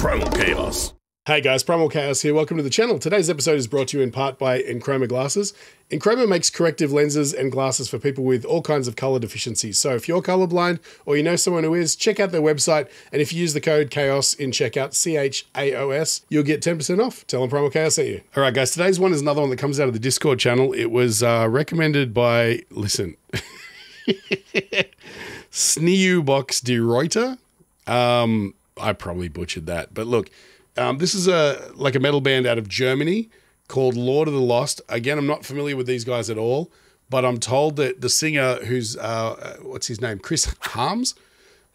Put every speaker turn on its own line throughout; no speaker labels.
Prymal Chaos.
Hey guys, Prymal Chaos here. Welcome to the channel. Today's episode is brought to you in part by Enchroma Glasses. Enchroma makes corrective lenses and glasses for people with all kinds of color deficiencies. So if you're colorblind or you know someone who is, check out their website. And if you use the code CHAOS in checkout, C H A O S, you'll get 10% off. Tell them Prymal Chaos at you. All right, guys, today's one is another one that comes out of the Discord channel. It was uh, recommended by, listen, Sneeuwbox de Reuter. Um, I probably butchered that, but look, um, this is a like a metal band out of Germany called Lord of the Lost. Again, I'm not familiar with these guys at all, but I'm told that the singer, who's uh, what's his name, Chris Harms,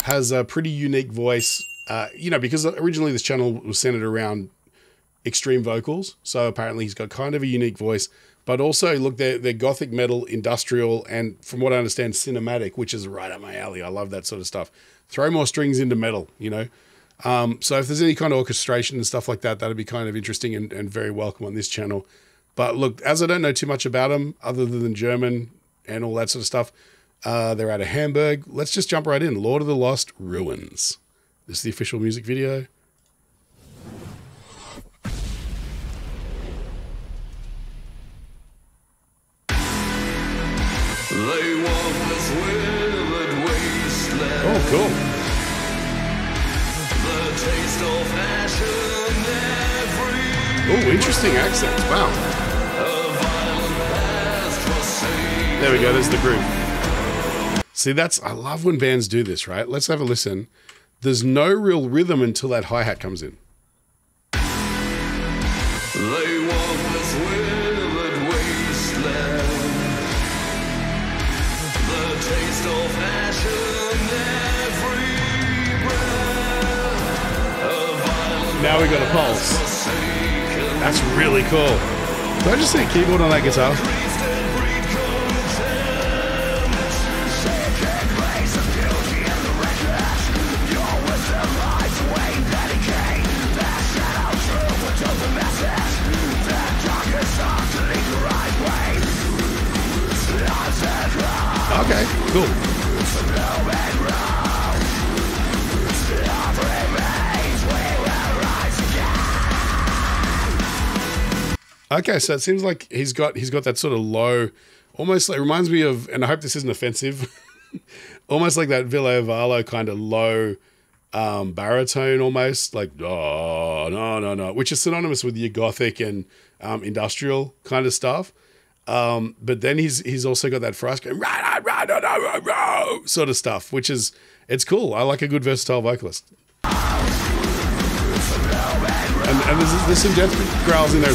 has a pretty unique voice. Uh, you know, because originally this channel was centered around extreme vocals, so apparently he's got kind of a unique voice. But also, look, they're, they're gothic metal, industrial, and from what I understand, cinematic, which is right up my alley. I love that sort of stuff. Throw more strings into metal, you know. Um, so if there's any kind of orchestration and stuff like that, that'd be kind of interesting and, and very welcome on this channel. But look, as I don't know too much about them other than German and all that sort of stuff, uh, they're out of Hamburg. Let's just jump right in. Lord of the Lost Ruins. This is the official music video. Interesting accents. Wow. There we go. There's the groove. See, that's, I love when bands do this, right? Let's have a listen. There's no real rhythm until that hi hat comes in. Now we got a pulse. That's really cool. Did I just see a keyboard on that guitar? Okay, cool. Okay, so it seems like he's got he's got that sort of low, almost like reminds me of, and I hope this isn't offensive, almost like that Ville Valo kind of low um, baritone, almost like oh no no no, which is synonymous with your gothic and um, industrial kind of stuff. Um, but then he's he's also got that Frasco sort of stuff, which is it's cool. I like a good versatile vocalist. And, there's some death growls in there.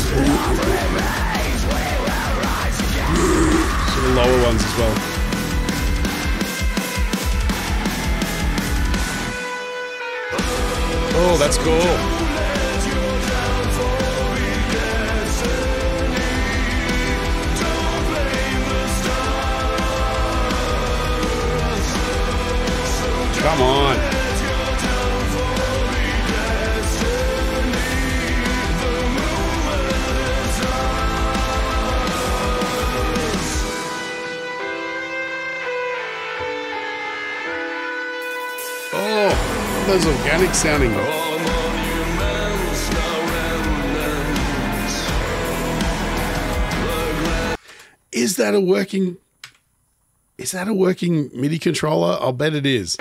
Some lower ones as well. Oh, that's cool. Come on. Those organic sounding. Is that a working? Is that a working MIDI controller? I'll bet it is.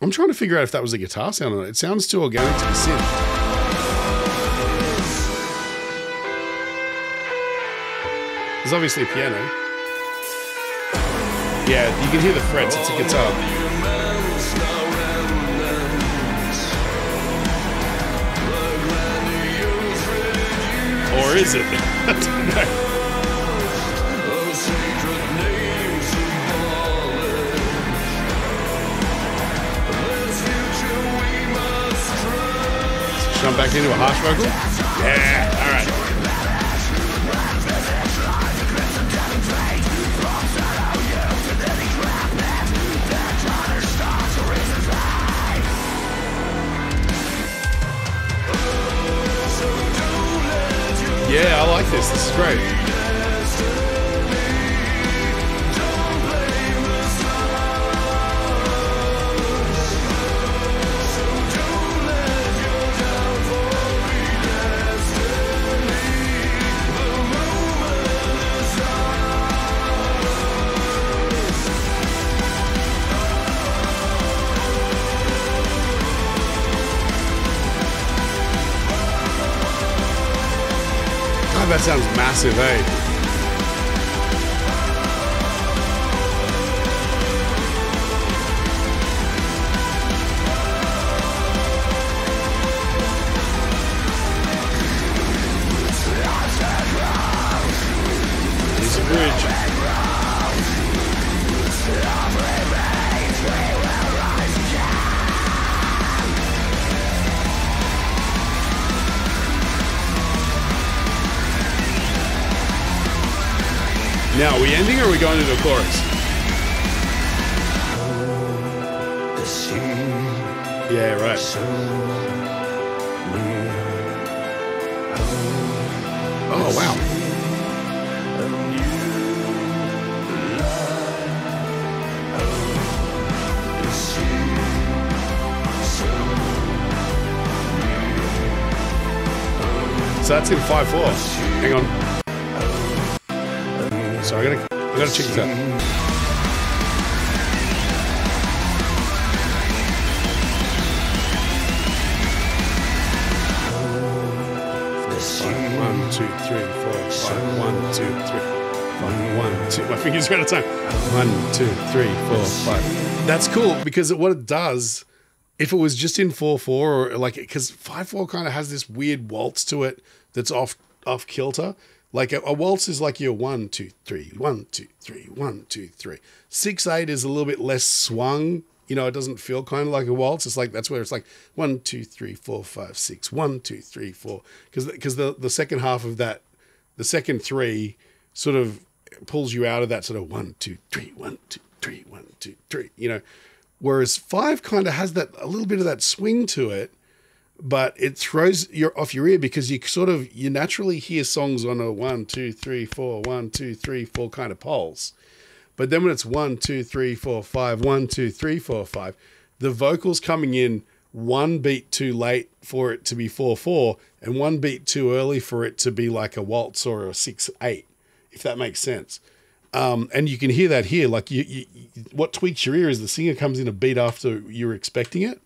I'm trying to figure out if that was a guitar sound or not. It sounds too organic to be synth. There's obviously a piano. Yeah, you can hear the frets. It's a guitar. Or is it? Jump back into a harsh vocal? Yeah, I like this. This is great. That sounds massive, eh? Are we going into the chorus? Yeah, right. Oh, wow. So that's in 5 4. Hang on. So I gotta, I gotta check one, two, three, four, five, one, two, three, five, one, two. My fingers are out of time. One, two, three, four, five. That's cool because what it does, if it was just in four four or like because five four kind of has this weird waltz to it that's off off kilter. Like a, a waltz is like your one two three, one two three, one two three. Six eight is a little bit less swung. You know, it doesn't feel kind of like a waltz. It's like that's where it's like one two three four five six, one two three four. Because because the the second half of that, the second three, sort of pulls you out of that sort of one two three, one two three, one two three. You know, whereas five kind of has that a little bit of that swing to it but it throws you off your ear because you sort of you naturally hear songs on a one two three four one two three four kind of pulse. But then when it's one two three four five one two three four five the vocals coming in one beat too late for it to be four four and one beat too early for it to be like a waltz or a six eight if that makes sense. Um, and you can hear that here like you, you what tweaks your ear is the singer comes in a beat after you're expecting it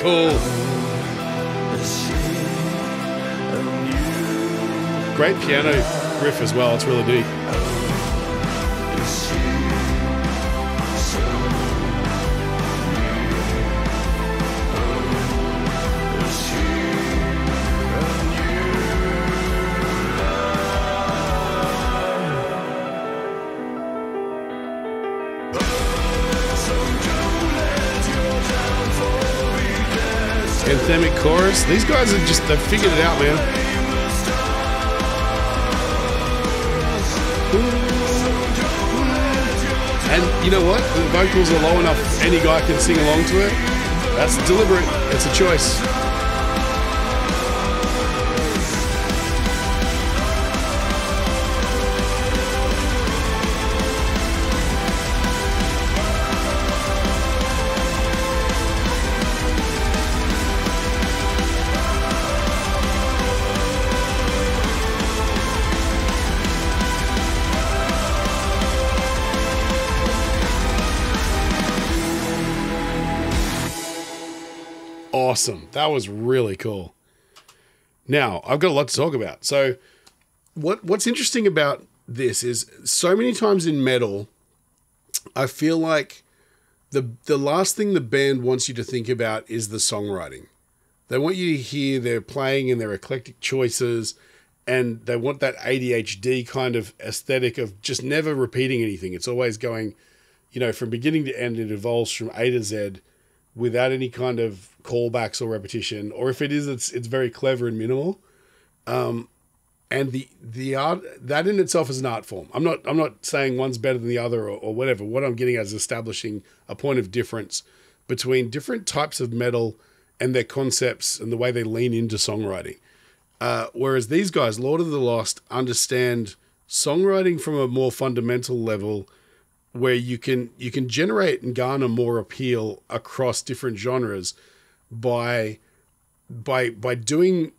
cool. Great piano riff as well. It's really neat. Anthemic chorus. These guys have just they've figured it out, man. And you know what? The vocals are low enough any guy can sing along to it. That's deliberate. It's a choice. Awesome. That was really cool. Now, I've got a lot to talk about. So, what what's interesting about this is so many times in metal, I feel like the the last thing the band wants you to think about is the songwriting. They want you to hear their playing and their eclectic choices, and they want that ADHD kind of aesthetic of just never repeating anything. It's always going, you know, from beginning to end. It evolves from A to Z without any kind of callbacks or repetition, or if it is, it's it's very clever and minimal. Um, and the the art that in itself is an art form. I'm not I'm not saying one's better than the other or, or whatever. What I'm getting at is establishing a point of difference between different types of metal and their concepts and the way they lean into songwriting. Uh, whereas these guys, Lord of the Lost, understand songwriting from a more fundamental level where you can you can generate and garner more appeal across different genres by by by doing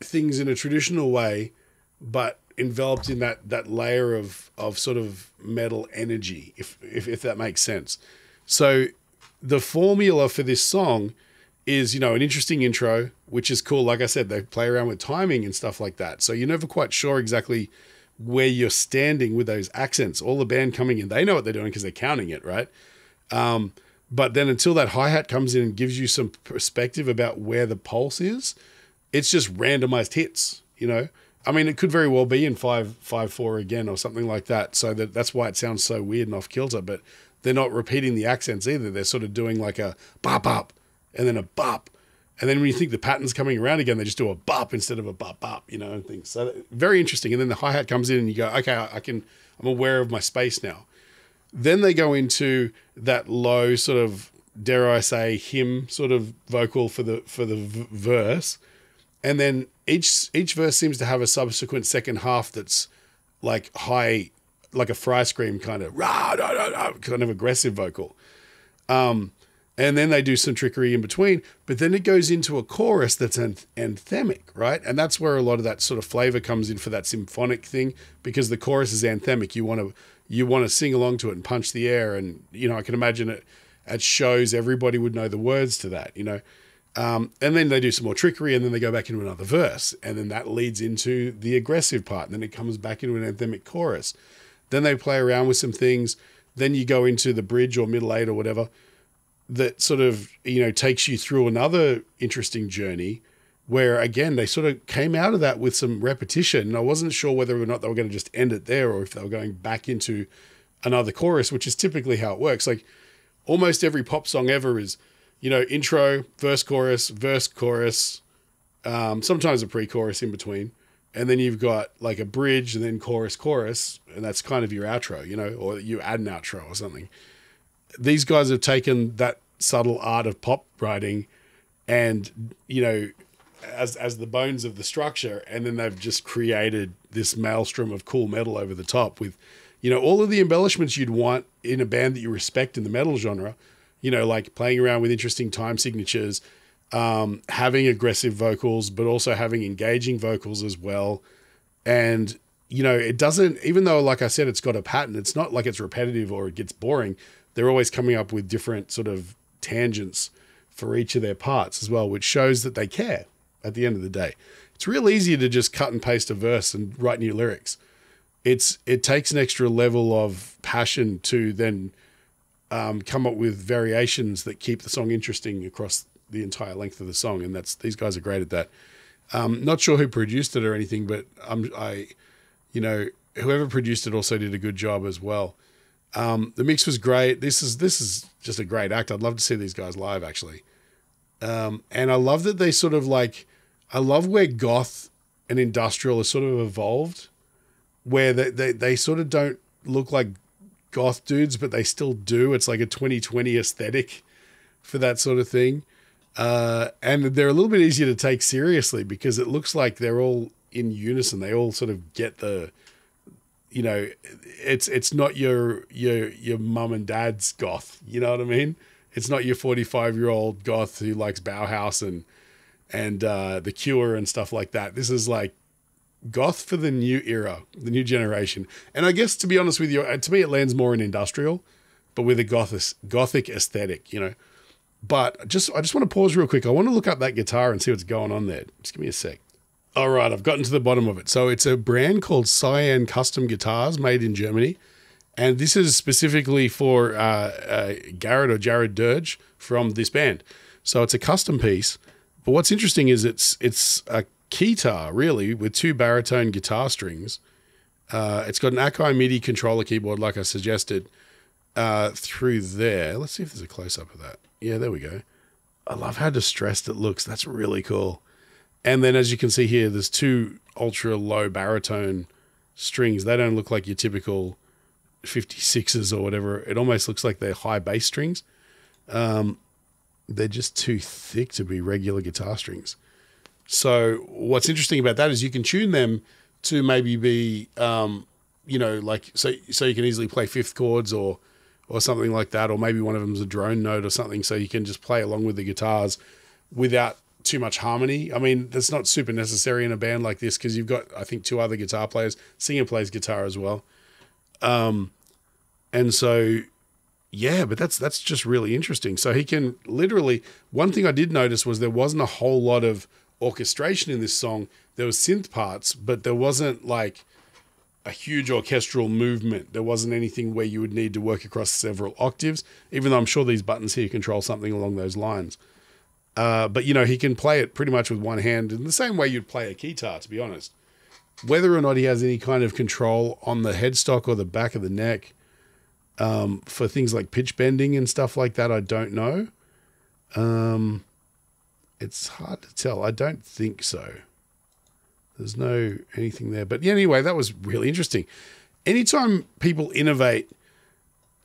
things in a traditional way, but enveloped in that that layer of of sort of metal energy, if if, if that makes sense. So the formula for this song is, you know, an interesting intro, which is cool. Like I said, they play around with timing and stuff like that. So you're never quite sure exactly where you're standing with those accents. All the band coming in, they know what they're doing because they're counting it, right? Um, but then until that hi hat comes in and gives you some perspective about where the pulse is, it's just randomized hits, you know? I mean, it could very well be in five five four again or something like that. So that that's why it sounds so weird and off kilter. But they're not repeating the accents either. They're sort of doing like a bop bop and then a bop. And then when you think the pattern's coming around again, they just do a bop instead of a bop bop, you know, and things. So very interesting. And then the hi hat comes in and you go, okay, I can, I'm aware of my space now. Then they go into that low sort of, dare I say, hymn sort of vocal for the for the v- verse, and then each each verse seems to have a subsequent second half that's like high, like a fry scream kind of rah, rah, rah, rah, kind of aggressive vocal. Um, and then they do some trickery in between, but then it goes into a chorus that's anth- anthemic, right? And that's where a lot of that sort of flavor comes in for that symphonic thing because the chorus is anthemic. You want to you want to sing along to it and punch the air, and you know I can imagine it at shows everybody would know the words to that, you know. Um, and then they do some more trickery, and then they go back into another verse, and then that leads into the aggressive part, and then it comes back into an anthemic chorus. Then they play around with some things. Then you go into the bridge or middle eight or whatever that sort of you know takes you through another interesting journey where again they sort of came out of that with some repetition. And i wasn't sure whether or not they were going to just end it there or if they were going back into another chorus which is typically how it works. Like almost every pop song ever is you know intro verse chorus verse chorus um, sometimes a pre-chorus in between. And then you've got like a bridge and then chorus chorus and that's kind of your outro you know or you add an outro or something these guys have taken that subtle art of pop writing and you know as as the bones of the structure and then they've just created this maelstrom of cool metal over the top with you know all of the embellishments you'd want in a band that you respect in the metal genre. You know like playing around with interesting time signatures um, having aggressive vocals but also having engaging vocals as well. And you know it doesn't even though like i said it's got a pattern it's not like it's repetitive or it gets boring they're always coming up with different sort of tangents for each of their parts as well, which shows that they care at the end of the day. It's real easy to just cut and paste a verse and write new lyrics. It's it takes an extra level of passion to then um, come up with variations that keep the song interesting across the entire length of the song, and that's these guys are great at that. Um, not sure who produced it or anything, but I'm I, you know, whoever produced it also did a good job as well. Um, the mix was great. This is this is just a great act. I'd love to see these guys live actually. Um, and I love that they sort of like I love where goth and industrial has sort of evolved, where they, they, they sort of don't look like goth dudes, but they still do. It's like a 2020 aesthetic for that sort of thing. Uh, and they're a little bit easier to take seriously because it looks like they're all in unison. They all sort of get the you know, it's it's not your your your mum and dad's goth. You know what I mean? It's not your forty five year old goth who likes Bauhaus and and uh, the Cure and stuff like that. This is like goth for the new era, the new generation. And I guess to be honest with you, uh, to me it lands more in industrial, but with a gothic gothic aesthetic. You know. But just I just want to pause real quick. I want to look up that guitar and see what's going on there. Just give me a sec. All right, I've gotten to the bottom of it. So it's a brand called Cyan Custom Guitars made in Germany. And this is specifically for uh, uh, Garrett or Jared Dirge from this band. So it's a custom piece. But what's interesting is it's it's a keytar, really, with two baritone guitar strings. Uh, it's got an Akai MIDI controller keyboard, like I suggested, uh, through there. Let's see if there's a close up of that. Yeah, there we go. I love how distressed it looks. That's really cool. And then as you can see here, there's two ultra low baritone strings. They don't look like your typical 56s or whatever. It almost looks like they're high bass strings. Um, they're just too thick to be regular guitar strings. So what's interesting about that is you can tune them to maybe be, um, you know, like so so you can easily play fifth chords or or something like that, or maybe one of them's a drone note or something, so you can just play along with the guitars without too much harmony. I mean, that's not super necessary in a band like this because you've got, I think, two other guitar players. Singer plays guitar as well. Um, and so, yeah, but that's that's just really interesting. So he can literally. One thing I did notice was there wasn't a whole lot of orchestration in this song. There was synth parts, but there wasn't like a huge orchestral movement. There wasn't anything where you would need to work across several octaves, even though I'm sure these buttons here control something along those lines. Uh, but you know, he can play it pretty much with one hand in the same way you'd play a guitar, to be honest. Whether or not he has any kind of control on the headstock or the back of the neck um, for things like pitch bending and stuff like that, I don't know. Um, it's hard to tell. I don't think so. There's no anything there. But yeah, anyway, that was really interesting. Anytime people innovate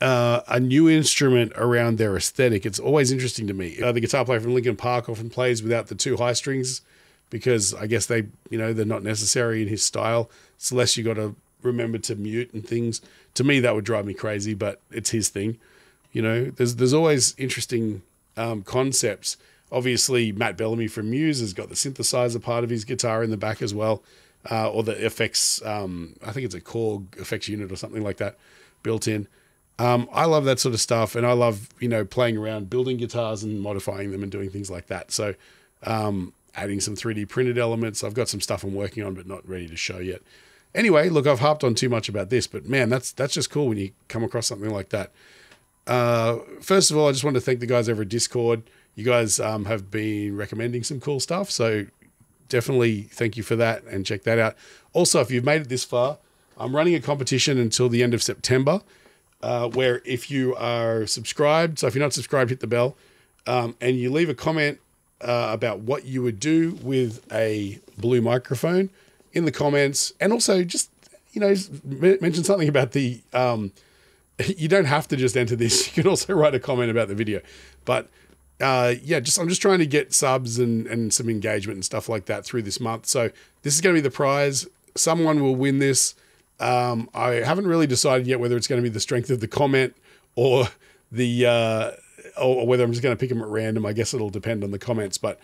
uh, a new instrument around their aesthetic, it's always interesting to me. Uh, the guitar player from Linkin Park often plays without the two high strings because I guess they, you know, they're not necessary in his style. Celeste, you got to remember to mute and things. To me, that would drive me crazy, but it's his thing. You know, there's there's always interesting um, concepts Obviously, Matt Bellamy from Muse has got the synthesizer part of his guitar in the back as well, uh, or the effects. Um, I think it's a Korg effects unit or something like that built in. Um, I love that sort of stuff, and I love you know playing around building guitars and modifying them and doing things like that. So, um, adding some 3D printed elements. I've got some stuff I'm working on, but not ready to show yet. Anyway, look, I've harped on too much about this, but man, that's that's just cool when you come across something like that. Uh, first of all, I just want to thank the guys over at Discord you guys um, have been recommending some cool stuff. So definitely thank you for that and check that out. Also, if you've made it this far, I'm running a competition until the end of September uh, where if you are subscribed, so if you're not subscribed, hit the bell um, and you leave a comment uh, about what you would do with a blue microphone in the comments and also just, you know, mention something about the. Um, you don't have to just enter this. You can also write a comment about the video. But uh, yeah, just I'm just trying to get subs and, and some engagement and stuff like that through this month. So this is going to be the prize. Someone will win this. Um, I haven't really decided yet whether it's going to be the strength of the comment or the uh, or whether I'm just going to pick them at random. I guess it'll depend on the comments. But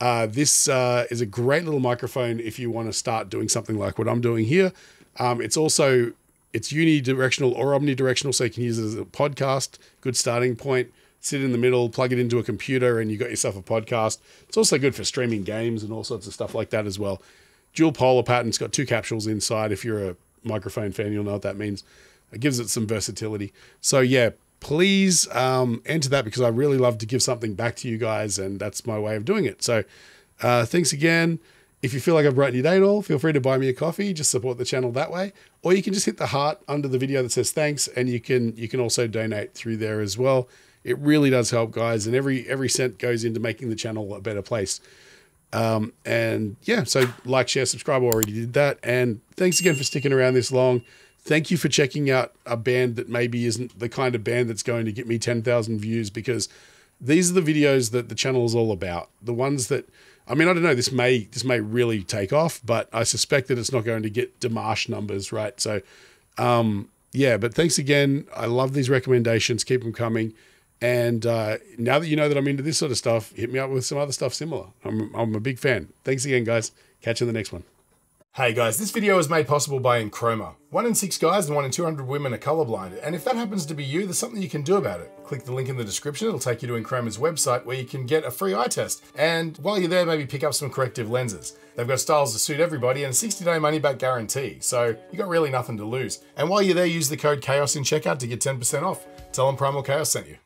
uh, this uh, is a great little microphone if you want to start doing something like what I'm doing here. Um, it's also it's unidirectional or omnidirectional, so you can use it as a podcast. Good starting point sit in the middle, plug it into a computer, and you got yourself a podcast. It's also good for streaming games and all sorts of stuff like that as well. Dual polar pattern, it's got two capsules inside. If you're a microphone fan, you'll know what that means. It gives it some versatility. So, yeah, please um, enter that because I really love to give something back to you guys, and that's my way of doing it. So, uh, thanks again. If you feel like I've brightened your day at all, feel free to buy me a coffee. Just support the channel that way, or you can just hit the heart under the video that says thanks, and you can you can also donate through there as well. It really does help, guys, and every every cent goes into making the channel a better place. Um, and yeah, so like, share, subscribe. Already did that, and thanks again for sticking around this long. Thank you for checking out a band that maybe isn't the kind of band that's going to get me ten thousand views because these are the videos that the channel is all about. The ones that I mean, I don't know. This may this may really take off, but I suspect that it's not going to get Dimash numbers, right? So, um, yeah. But thanks again. I love these recommendations. Keep them coming. And uh, now that you know that I'm into this sort of stuff, hit me up with some other stuff similar. I'm, I'm a big fan. Thanks again, guys. Catch you in the next one. Hey guys, this video is made possible by Enchroma. One in six guys and one in 200 women are colorblind, and if that happens to be you, there's something you can do about it. Click the link in the description, it'll take you to Enchroma's website where you can get a free eye test. And while you're there, maybe pick up some corrective lenses. They've got styles to suit everybody and a 60 day money back guarantee, so you got really nothing to lose. And while you're there, use the code CHAOS in checkout to get 10% off. Tell them Prymal Chaos sent you.